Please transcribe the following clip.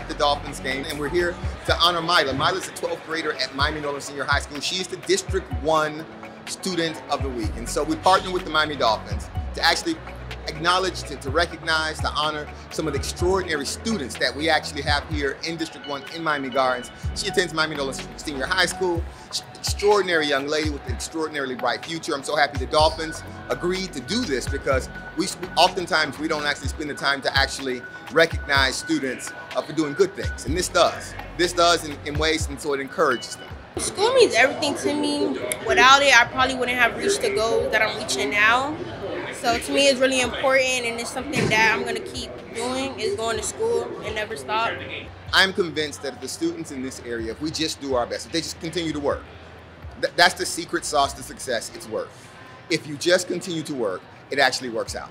at the Dolphins game, and we're here to honor Myla. Myla's a 12th grader at Miami Norland Senior High School. She is the District 1 Student of the Week. And so we partnered with the Miami Dolphins to actually acknowledge, to, to, recognize, to honor some of the extraordinary students that we actually have here in District 1 in Miami Gardens. She attends Miami Norland Senior High School. Extraordinary young lady with an extraordinarily bright future. I'm so happy the Dolphins agreed to do this because we oftentimes we don't actually spend the time to actually recognize students uh, for doing good things. And this does. This does in, in ways and so it encourages them. School means everything to me. Without it, I probably wouldn't have reached the goals that I'm reaching now. So to me, it's really important, and it's something that I'm gonna keep doing. Is going to school and never stop. I'm convinced that if the students in this area, if we just do our best, if they just continue to work, th that's the secret sauce to success. It's work. If you just continue to work, it actually works out.